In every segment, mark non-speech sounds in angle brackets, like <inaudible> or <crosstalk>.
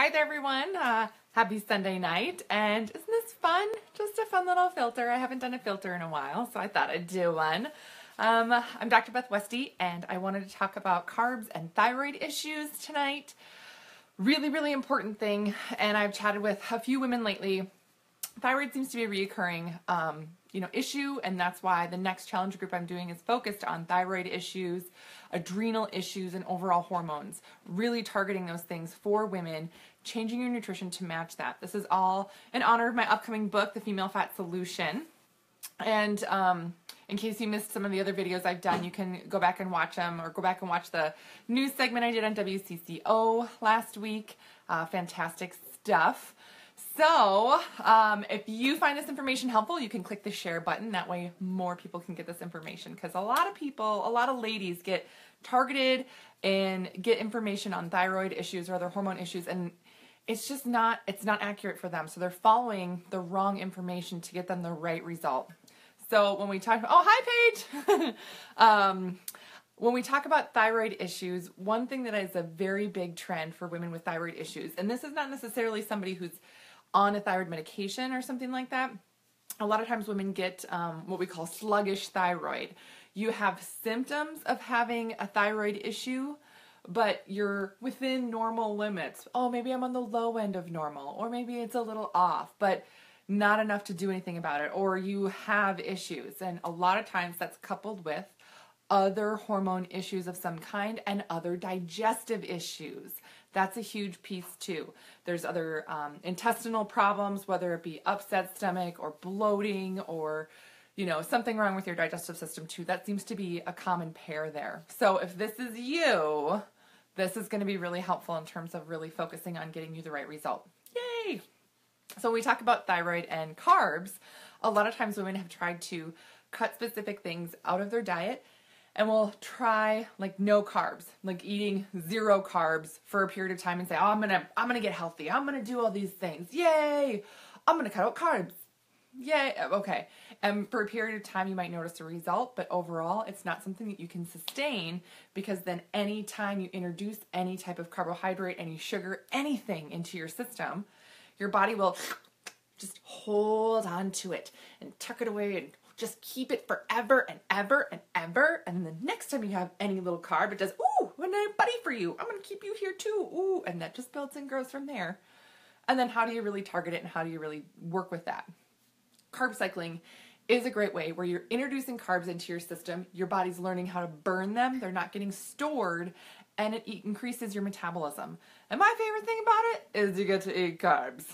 Hi there, everyone. Uh, happy Sunday night. And isn't this fun? Just a fun little filter. I haven't done a filter in a while, so I thought I'd do one. Um, I'm Dr. Beth Westie, and I wanted to talk about carbs and thyroid issues tonight. Really, really important thing. And I've chatted with a few women lately. Thyroid seems to be a reoccurring um, you know issue and that's why the next challenge group i'm doing is focused on thyroid issues adrenal issues and overall hormones really targeting those things for women changing your nutrition to match that this is all in honor of my upcoming book the female fat solution and um, in case you missed some of the other videos I've done, you can go back and watch them or go back and watch the news segment I did on WCCO last week. Uh, fantastic stuff. So, um, if you find this information helpful, you can click the share button. That way, more people can get this information because a lot of people, a lot of ladies get targeted and get information on thyroid issues or other hormone issues, and it's just not it's not accurate for them. So they're following the wrong information to get them the right result. So when we talk about, oh hi Paige, <laughs> um, when we talk about thyroid issues, one thing that is a very big trend for women with thyroid issues, and this is not necessarily somebody who's on a thyroid medication or something like that, a lot of times women get um, what we call sluggish thyroid. You have symptoms of having a thyroid issue, but you're within normal limits. Oh, maybe I'm on the low end of normal, or maybe it's a little off, but not enough to do anything about it, or you have issues. And a lot of times that's coupled with other hormone issues of some kind and other digestive issues. That's a huge piece too. There's other um, intestinal problems, whether it be upset stomach or bloating or you know something wrong with your digestive system too. That seems to be a common pair there. So if this is you, this is going to be really helpful in terms of really focusing on getting you the right result. Yay! So we talk about thyroid and carbs, a lot of times women have tried to cut specific things out of their diet and we'll try like no carbs, like eating zero carbs for a period of time and say, "Oh, I'm going to I'm going to get healthy. I'm going to do all these things. Yay! I'm going to cut out carbs." Yay. Okay. And for a period of time you might notice a result, but overall it's not something that you can sustain because then anytime you introduce any type of carbohydrate, any sugar, anything into your system, your body will just hold on to it and tuck it away and just keep it forever and ever and ever. And then the next time you have any little carb, it does, ooh, a buddy for you. I'm going to keep you here too. Ooh, and that just builds and grows from there. And then how do you really target it and how do you really work with that? Carb cycling is a great way where you're introducing carbs into your system. Your body's learning how to burn them, they're not getting stored, and it increases your metabolism. And my favorite thing about it is you get to eat carbs.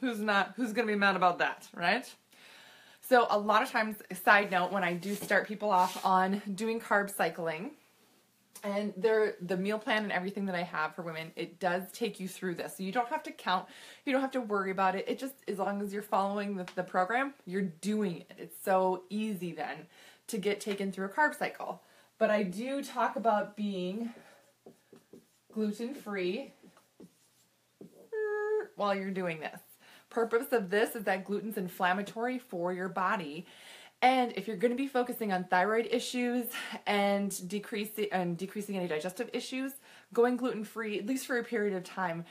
Who's not who's going to be mad about that, right? So a lot of times, side note, when I do start people off on doing carb cycling, and there the meal plan and everything that I have for women, it does take you through this. So you don't have to count, you don't have to worry about it. It just as long as you're following the, the program, you're doing it. It's so easy then to get taken through a carb cycle. But I do talk about being gluten free while you're doing this purpose of this is that gluten's inflammatory for your body. And if you're going to be focusing on thyroid issues and decreasing and decreasing any digestive issues, going gluten free at least for a period of time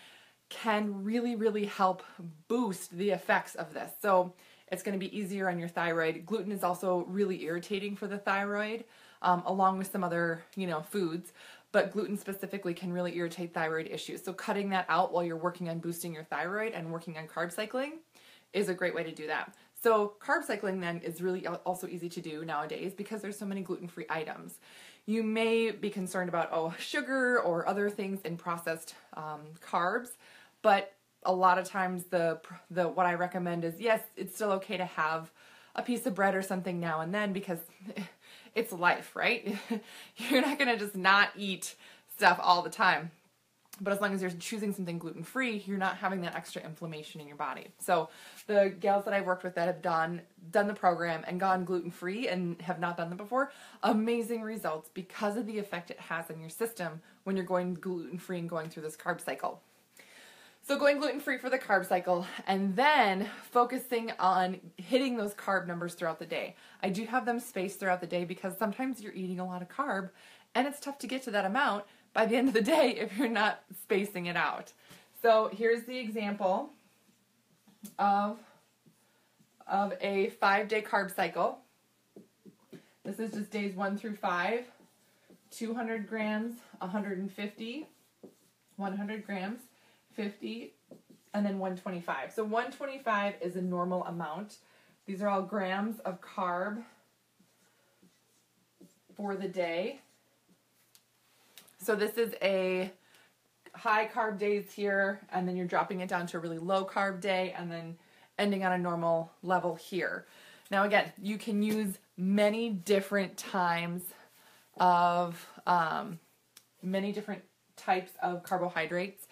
can really really help boost the effects of this. So it's going to be easier on your thyroid. Gluten is also really irritating for the thyroid, um, along with some other you know foods but gluten specifically can really irritate thyroid issues. So cutting that out while you're working on boosting your thyroid and working on carb cycling is a great way to do that. So carb cycling then is really also easy to do nowadays because there's so many gluten-free items. You may be concerned about oh sugar or other things in processed um, carbs, but a lot of times the the what I recommend is yes, it's still okay to have a piece of bread or something now and then because <laughs> it's life, right? <laughs> you're not going to just not eat stuff all the time. But as long as you're choosing something gluten free, you're not having that extra inflammation in your body. So the gals that I've worked with that have done done the program and gone gluten free and have not done that before, amazing results because of the effect it has on your system when you're going gluten free and going through this carb cycle. So going gluten free for the carb cycle and then focusing on hitting those carb numbers throughout the day. I do have them spaced throughout the day because sometimes you're eating a lot of carb and it's tough to get to that amount by the <laughs> end of the day if you're not spacing it out. So here's the example of, of a five day carb cycle. This is just days one through five. 200 grams, 150, 100 grams, 50, and then 125. So 125 is a normal amount. These are all grams of carb for the day. So this is a high carb days here, and then you're dropping it down to a really low carb day, and then ending on a normal level here. Now, again, you can use many different times of um, many different types of carbohydrates.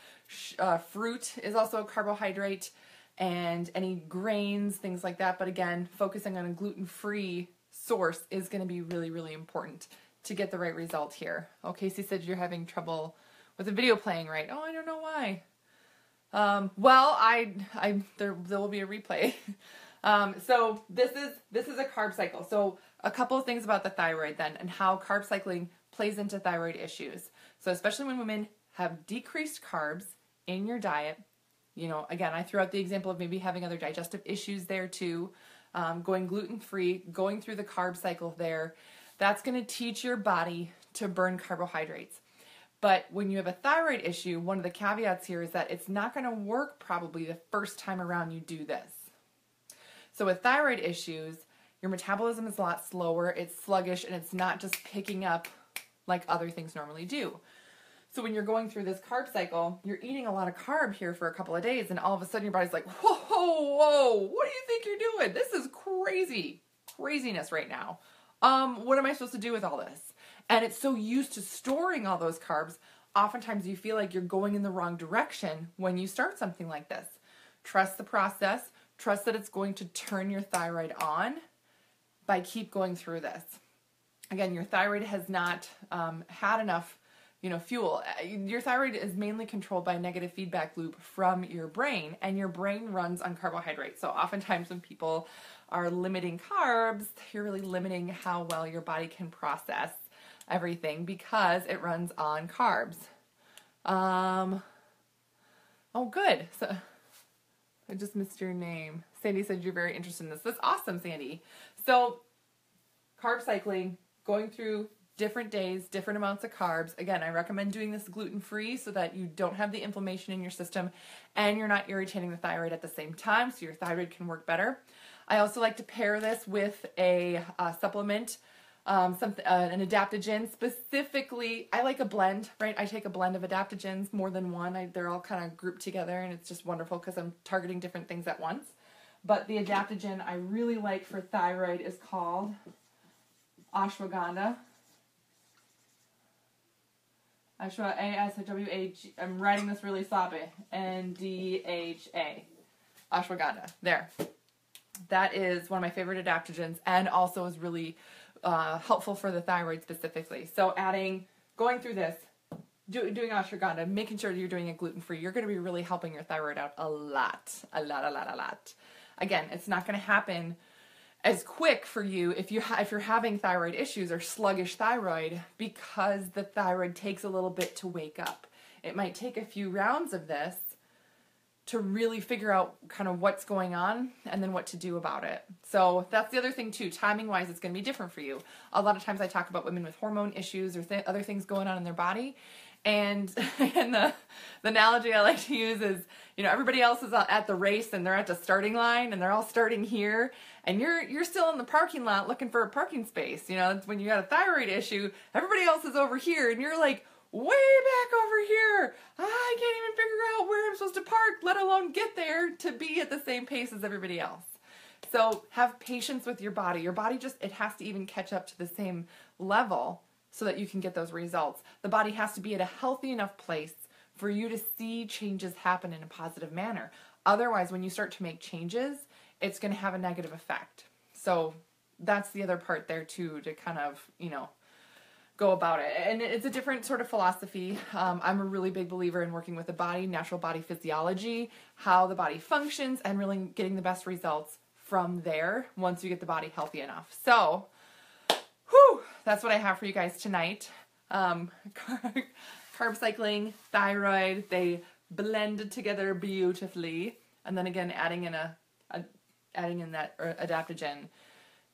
Uh, fruit is also a carbohydrate, and any grains, things like that. But again, focusing on a gluten free source is going to be really, really important to get the right result here. Oh, Casey said you're having trouble with the video playing right. Oh, I don't know why. Um, well, I, I, there, there will be a replay. <laughs> um, so this is, this is a carb cycle. So a couple of things about the thyroid then and how carb cycling plays into thyroid issues. So especially when women have decreased carbs in your diet, you know, again, I threw out the example of maybe having other digestive issues there too, um, going gluten free, going through the carb cycle there. That's going to teach your body to burn carbohydrates. But when you have a thyroid issue, one of the caveats here is that it's not going to work probably the first time around you do this. So with thyroid issues, your metabolism is a lot slower, it's sluggish, and it's not just picking up like other things normally do. So when you're going through this carb cycle, you're eating a lot of carb here for a couple of days, and all of a sudden your body's like, whoa, whoa, whoa, what do you think you're doing? This is crazy, craziness right now. Um, what am I supposed to do with all this? And it's so used to storing all those carbs, oftentimes you feel like you're going in the wrong direction when you start something like this. Trust the process, trust that it's going to turn your thyroid on by keep going through this. Again, your thyroid has not um, had enough you know fuel. Uh, your thyroid is mainly controlled by a negative feedback loop from your brain and your brain runs on carbohydrates. So oftentimes when people are limiting carbs you're really limiting how well your body can process everything because it runs on carbs. Um oh good. So i just missed your name. Sandy said you're very interested in this. That's awesome sandy. So carb cycling, going through different days, different amounts of carbs. Again, I recommend doing this gluten free so that you don't have the inflammation in your system and you're not irritating the thyroid at the same time so your thyroid can work better. I also like to pair this with a uh, supplement, um, something, uh, an adaptogen. Specifically, I like a blend, right? I take a blend of adaptogens, more than one. I, they're all kind of grouped together and it's just wonderful because I'm targeting different things at once. But the adaptogen I really like for thyroid is called ashwagandha. Ashwa A S W H. I'm writing this really sloppy. N D H A. Ashwagandha. There. That is one of my favorite adaptogens and also is really uh, helpful for the thyroid specifically. So adding, going through this, do, doing ashwagandha, making sure you're doing it gluten free, you're going to be really helping your thyroid out a lot, a lot, a lot, a lot. Again, it's not going to happen as quick for you if you ha- if you're having thyroid issues or sluggish thyroid because the thyroid takes a little bit to wake up. It might take a few rounds of this to really figure out kind of what's going on and then what to do about it. So that's the other thing too. Timing wise, it's going to be different for you. A lot of times I talk about women with hormone issues or th- other things going on in their body, and <laughs> and the the analogy I like to use is, you know, everybody else is at the race and they're at the starting line and they're all starting here and you're you're still in the parking lot looking for a parking space. You know, it's when you got a thyroid issue, everybody else is over here and you're like way back over here. I can't even figure out where I'm supposed to park, let alone get there to be at the same pace as everybody else. So have patience with your body. Your body just it has to even catch up to the same level so that you can get those results. The body has to be at a healthy enough place for you to see changes happen in a positive manner. Otherwise, when you start to make changes, it's going to have a negative effect. So that's the other part there too to kind of, you know, go about it. And it's a different sort of philosophy. Um, I'm a really big believer in working with the body, natural body physiology, how the body functions, and really getting the best results from there once you get the body healthy enough. So, that's what I have for you guys tonight. Um, <laughs> carb cycling, thyroid, they blended together beautifully. And then again, adding in a, a adding in that er, adaptogen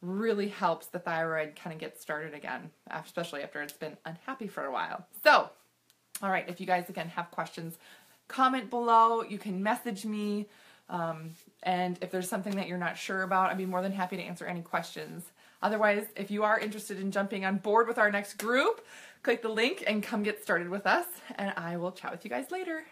really helps the thyroid kind of get started again, especially after it's been unhappy for a while. So, all right, if you guys again have questions, comment below. You can message me. Um, and if there's something that you're not sure about, I'd be more than happy to answer any questions. Otherwise, if you are interested in jumping on board with our next group, click the link and come get started with us. And I will chat with you guys later.